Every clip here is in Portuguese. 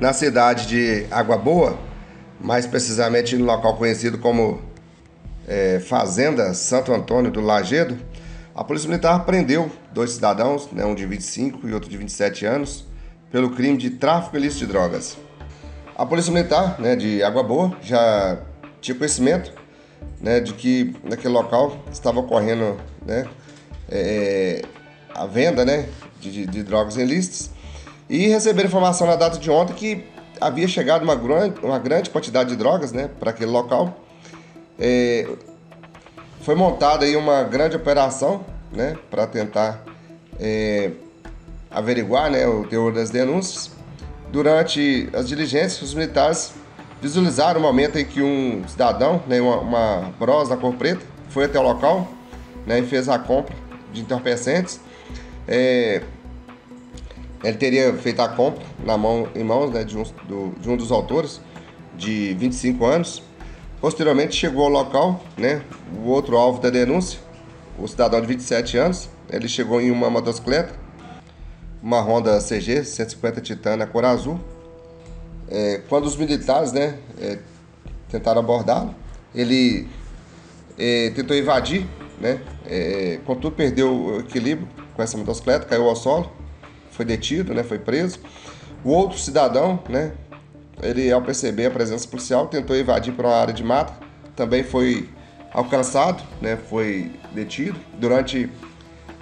Na cidade de Água Boa, mais precisamente no local conhecido como é, Fazenda Santo Antônio do Lagedo, a Polícia Militar prendeu dois cidadãos, né, um de 25 e outro de 27 anos, pelo crime de tráfico ilícito de drogas. A Polícia Militar né, de Água Boa já tinha conhecimento né, de que naquele local estava ocorrendo né, é, a venda né, de, de drogas ilícitas e receberam informação na data de ontem que havia chegado uma grande, uma grande quantidade de drogas né, para aquele local. É, foi montada aí uma grande operação né, para tentar é, averiguar né, o teor das denúncias. Durante as diligências, os militares visualizaram o momento em que um cidadão, né, uma, uma bros da cor preta, foi até o local né, e fez a compra de entorpecentes. É, ele teria feito a compra na mão, em mãos né, de, um, do, de um dos autores, de 25 anos. Posteriormente chegou ao local, né, o outro alvo da denúncia, o cidadão de 27 anos. Ele chegou em uma motocicleta, uma Honda CG 150 Titana cor azul. É, quando os militares né, é, tentaram abordá-lo, ele é, tentou invadir, né, é, contudo perdeu o equilíbrio com essa motocicleta, caiu ao solo foi detido, né, foi preso. O outro cidadão, né, ele ao perceber a presença policial tentou evadir para uma área de mata, também foi alcançado, né, foi detido. Durante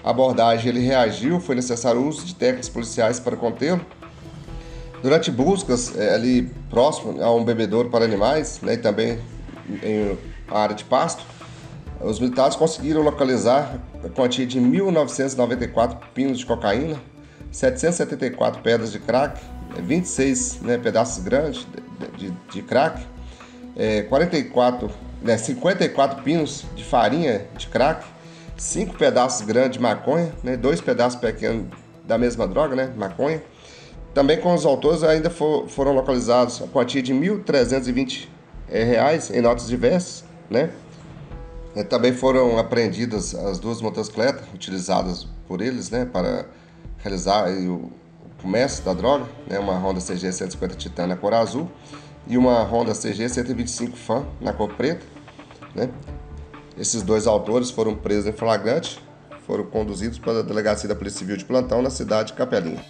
a abordagem ele reagiu, foi necessário o uso de técnicas policiais para contê-lo. Durante buscas é, ali próximo a um bebedouro para animais, né, e também em a área de pasto, os militares conseguiram localizar a quantia de 1.994 pinos de cocaína, 774 pedras de crack, 26 né, pedaços grandes de, de, de crack, é, 44, né, 54 pinos de farinha de crack, 5 pedaços grandes de maconha, né, dois pedaços pequenos da mesma droga, né, maconha. Também com os autores ainda for, foram localizados a quantia de R$ 1.320 é, reais em notas diversas, né? É, também foram apreendidas as duas motocicletas utilizadas por eles, né, para realizar o comércio da droga, né, uma Honda CG 150 Titan na cor azul e uma Honda CG 125 Fan na cor preta. Né. Esses dois autores foram presos em flagrante, foram conduzidos para a delegacia da Polícia Civil de plantão na cidade de Capelinha.